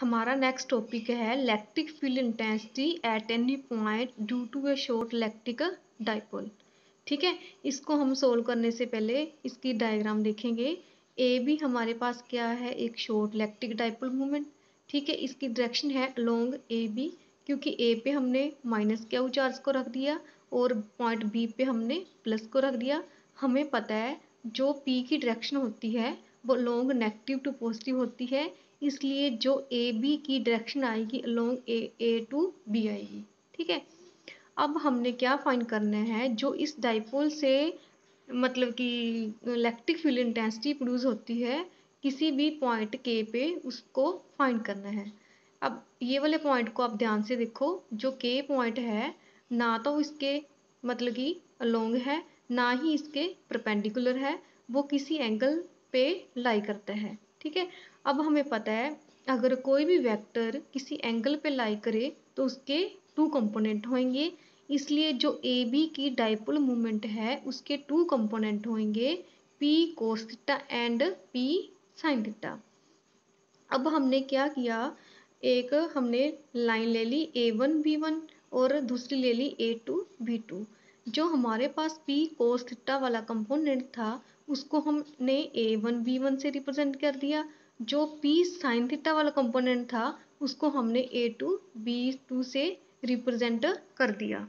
हमारा next topic है electric field intensity at any point due to a short electric dipole ठीक है? इसको हम सोल्व करने से पहले इसकी डायग्राम देखेंगे। ए भी हमारे पास क्या है? एक शॉर्ट लैक्टिक डाइपोल मूवमेंट ठीक है? इसकी डायरेक्शन है अलोंग ए बी क्योंकि ए पे हमने माइनस क्यू चार्ज को रख दिया और पॉइंट बी पे हमने प्लस को रख दिया। हमें पता है जो पी की डायरेक्शन होती है, वो लॉन्ग नेगेटिव टू पॉजिटिव होती है। इसलिए जो ए बी की डायरेक्शन आएगी along A A to B आएगी, ठीक है? अब हमने क्या फाइंड करना है? जो इस डाइपोल से मतलब कि इलेक्ट्रिक फ़ील्ड इंटेंसिटी प्रोड्यूस होती है, किसी भी पॉइंट के पे उसको फाइंड करना है। अब ये वाले पॉइंट को आप ध्यान से देखो, जो के पॉइंट है, ना तो इसके मतलब कि अलोंग है, ना ही इसके परपेंडिकुलर है, वो किसी एंगल पे लाई करता है, ठीक है? अब हमें पता है, अगर कोई भी वेक्टर किसी एंगल पे लाई करे तो उसके टू कंपोनेंट होंगे। इसलिए जो ए बी की डाइपोल मूवमेंट है, उसके टू कंपोनेंट होंगे P cos theta and P sine theta अब हमने क्या किया? एक हमने लाइन ले ली ए वन बी वन और दूसरी ले ली ए टू बी टू जो हमारे पास पी कोस थीटा वाला कंपोनेंट था, उसको हमने ए वन बी वन से रिप्रेजेंट कर दिया। जो पी साइन थीटा वाला कंपोनेंट था, उसको हमने ए टू बी टू से रिप्रेजेंट कर दिया।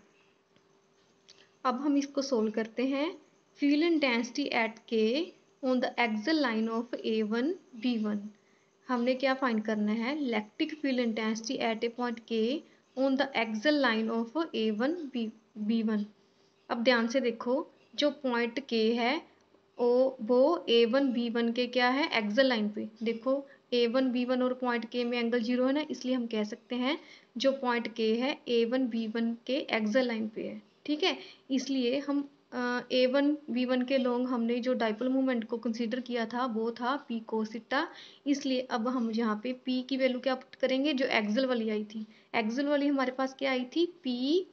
अब हम इसको सोल्व करते हैं। Field intensity at K on the axial line of A one B one हमने क्या फाइंड करना है? Electric field intensity at a point K on the axial line of A one B B one अब ध्यान से देखो, जो point K है ओ, वो ए वन बी वन के क्या है? एक्सल लाइन पे। देखो ए वन बी वन और पॉइंट के में एंगल ज़ीरो है ना, इसलिए हम कह सकते हैं जो पॉइंट के है ए वन बी वन के एक्सल लाइन पे है। ठीक है? इसलिए हम ए वन बी वन के लॉन्ग हमने जो डाइपल मूवमेंट को कंसीडर किया था, वो था पी कोसिटा इसलिए अब हम यहाँ पे पी की वैल्यू क्या पुट करेंगे? जो एक्सल वाली आई थी। एक्सल वाली हमारे पास क्या आई थी? P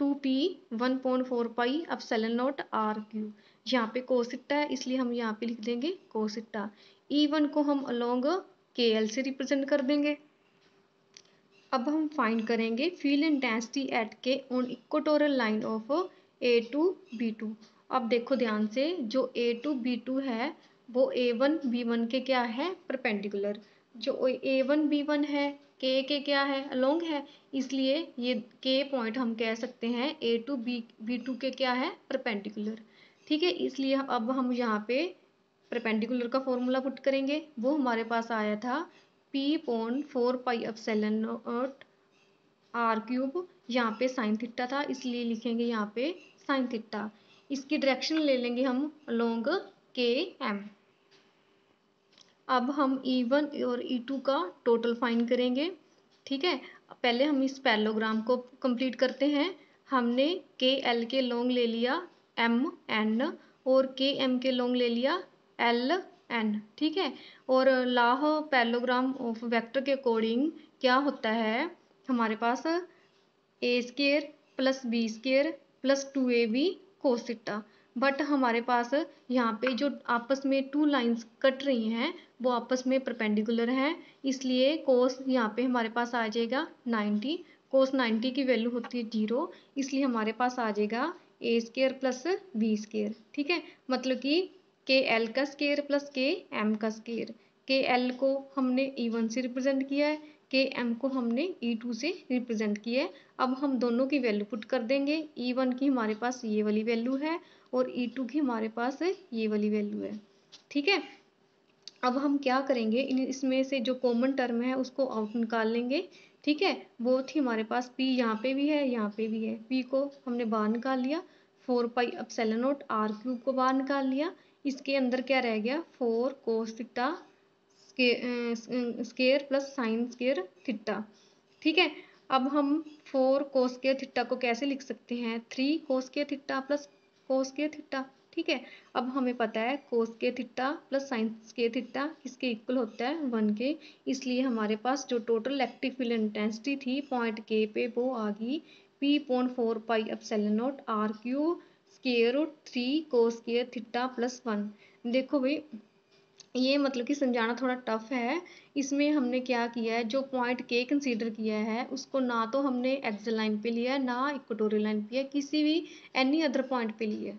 two P one point four pi epsilon naught are Q यहाँ पे कोसिट्टा है, इसलिए हम यहाँ पे लिख देंगे कोसिट्टा। ई वन को हम अलोंग के एल से रिप्रेजेंट कर देंगे। अब हम फाइंड करेंगे field intensity at K on equatorial line of A two B two अब देखो ध्यान से, जो ए टू बी टू है, वो ए वन बी वन के क्या है? परपेंडिकुलर जो ए वन बी वन है के के क्या है? अलोंग है। इसलिए ये के पॉइंट हम कह सकते हैं A two B B two के क्या है? परपेंडिकुलर ठीक है, इसलिए अब हम यहाँ पे परपेंडिकुलर का फॉर्मूला पुट करेंगे। वो हमारे पास आया था P point four pi epsilon naught R cube यहाँ पे साइन थिट्टा था, इसलिए लिखेंगे यहाँ पे साइन थिट्टा इसकी डायरेक्शन ले लेंगे हम अलोंग के एम अब हम ई e वन और ई e टू का टोटल फाइन करेंगे, ठीक है? पहले हम इस पैलोग्राम को कंप्लीट करते हैं। हमने के एल के लॉन्ग ले लिया एम एन और के एम के लॉन्ग ले लिया एल एन ठीक है? और लाह पैलोग्राम ऑफ़ वेक्टर के अकॉर्डिंग क्या होता है? हमारे पास A square plus B square plus two A B cos theta but हमारे पास यहाँ पे जो आपस में टू लाइंस कट रही हैं, वो आपस में परपेंडिकुलर हैं। इसलिए कोस यहाँ पे हमारे पास आ जाएगा नाइन्टी कोस नाइन्टी की वैल्यू होती है ज़ीरो इसलिए हमारे पास आ जाएगा A square plus B square ठीक है? मतलब कि के एल का स्केयर प्लस के एम का स्केयर के एल को हमने ई वन से रिप्रेजेंट किया है के एम को हमने ई टू से रिप्रेजेंट किया है। अब हम दोनों की वैल्यू पुट कर देंगे। ई वन की हमारे पास ये वाली वैल्यू है और ई टू की हमारे पास ये वाली वैल्यू है, ठीक है? अब हम क्या करेंगे? इसमें से जो कॉमन टर्म है उसको आउट निकाल लेंगे। ठीक है? वो थी हमारे पास पी यहाँ पे भी है, यहाँ पे भी है। पी को हमने बाहर निकाल लिया। फोर पाई अब सेलेनोट आर क्यूब को बाहर निकाल लिया। इसके अंदर क्या रह गया? Four cos theta square plus sine square theta ठीक है? अब हम फोर कोस के थीटा को कैसे लिख सकते हैं? थ्री कोस के थीटा प्लस कोस के थीटा ठीक है? अब हमें पता है कोस के थीटा प्लस साइंस के थीटा किसके इक्वल होता है? वन के। इसलिए हमारे पास जो टोटल इलेक्ट्रिक फ़ील्ड इंटेंसिटी थी पॉइंट के पे, वो आ गई P point four pi epsilon naught R cube square root three cos square theta plus one देखो भाई, ये मतलब कि समझाना थोड़ा टफ है। इसमें हमने क्या किया है? जो पॉइंट के कंसीडर किया है, उसको ना तो हमने एक्सल लाइन पे लिया है ना इक्वेटोरियल लाइन पे है किसी भी एनी अदर पॉइंट पे लिया।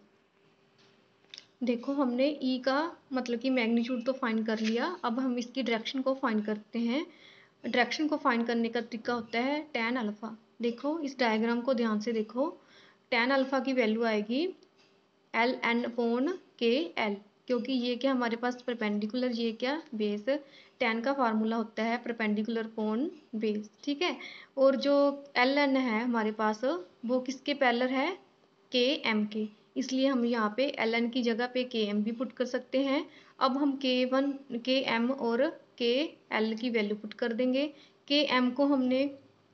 देखो, हमने ई e का मतलब कि मैग्नीट्यूड तो फाइंड कर लिया। अब हम इसकी डायरेक्शन को फाइंड करते हैं। डायरेक्शन को फाइंड करने का तरीका होता है टेन अल्फ़ा देखो, इस डायग्राम को ध्यान से देखो। टेन अल्फ़ा की वैल्यू आएगी L N upon K L क्योंकि ये क्या हमारे पास परपेंडिकुलर ये क्या बेस टेन का फार्मूला होता है परपेंडिकुलर पोन बेस ठीक है? और जो एल एन है हमारे पास, वो किसके पैलर है? के एम के। इसलिए हम यहाँ पे एल एन की जगह पे के एम भी पुट कर सकते हैं। अब हम के वन के एम और के एल की वैल्यू पुट कर देंगे। के एम को हमने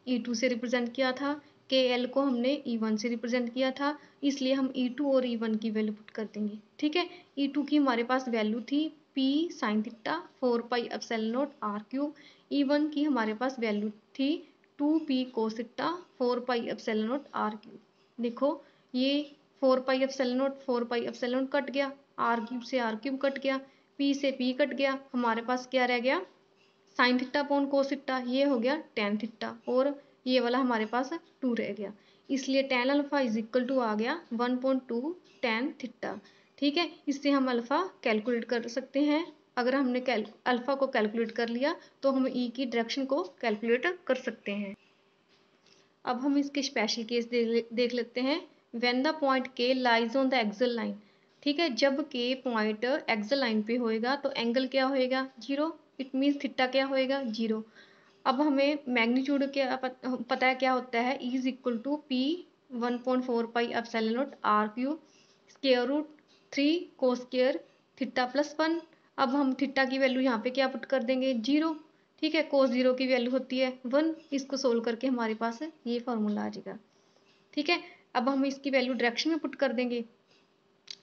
ई e टू से रिप्रेजेंट किया था। के एल को हमने ई e वन से रिप्रेजेंट किया था। इसलिए हम ई e टू और ई वन की वैल्यू पुट कर देंगे। ठीक है? ई टू की हमारे पास वैल्यू थी P sine theta four pi epsilon naught R cube E one की हमारे पास वैल्यू थी two P cos theta four pi epsilon naught R cube देखो, ये four pi epsilon naught four pi epsilon naught cut गया R cube से R cube cut गया P से पी कट गया हमारे पास क्या रह गया? साइन थिट्टा पोन कोसिट्टा ये हो गया टेन थिट्टा और ये वाला हमारे पास टू रह गया। इसलिए tan alpha is equal to आ गया one point two tan theta ठीक है इससे हम अल्फ़ा कैलकुलेट कर सकते हैं। अगर हमने कैल अल्फ़ा को कैलकुलेट कर लिया तो हम ई e की डायरेक्शन को कैलकुलेट कर सकते हैं। अब हम इसके स्पेशल केस दे, देख लेते हैं। When the point K lies on the axial line ठीक है? जब के पॉइंट एक्सल लाइन पे होएगा तो एंगल क्या होएगा? ज़ीरो इट मीन्स थिट्टा क्या होएगा? ज़ीरो अब हमें मैग्नीट्यूड क्या पता है क्या होता है? Is equal to P one point four pi epsilon naught R cube square root three cos square theta plus one अब हम थिट्टा की वैल्यू यहाँ पे क्या पुट कर देंगे? ज़ीरो ठीक है? कोस ज़ीरो की वैल्यू होती है वन इसको सोल्व करके हमारे पास ये फार्मूला आ जाएगा। ठीक है? अब हम इसकी वैल्यू डायरेक्शन में पुट कर देंगे।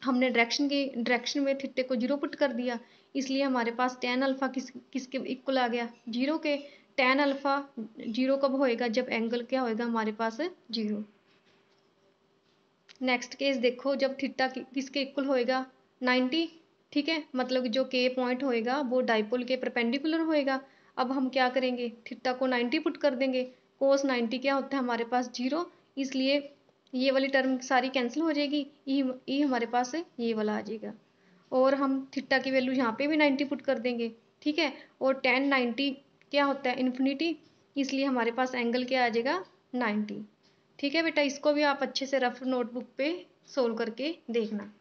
हमने डायरेक्शन के डायरेक्शन में थिट्टे को ज़ीरो पुट कर दिया। इसलिए हमारे पास टेन अल्फ़ा किस, किसके इक्वल आ गया? ज़ीरो के। टेन अल्फ़ा ज़ीरो कब होएगा? जब एंगल क्या होएगा? हमारे पास ज़ीरो नेक्स्ट केस देखो, जब थीटा किसके इक्वल होएगा? नाइन्टी ठीक है? मतलब जो के पॉइंट होएगा, वो डाइपोल के परपेंडिकुलर होएगा। अब हम क्या करेंगे? थीटा को नाइन्टी पुट कर देंगे। कोस नाइन्टी क्या होता है? हमारे पास ज़ीरो इसलिए ये वाली टर्म सारी कैंसिल हो जाएगी, ई ई हमारे पास ये वाला आ जाएगा। और हम थिट्टा की वैल्यू यहाँ पे भी नाइन्टी पुट कर देंगे, ठीक है? और टेन नाइन्टी क्या होता है? इन्फिनिटी इसलिए हमारे पास एंगल क्या आ जाएगा? नाइन्टी ठीक है बेटा? इसको भी आप अच्छे से रफ नोटबुक पे सोल्व करके देखना।